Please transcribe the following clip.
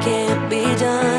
can't be done.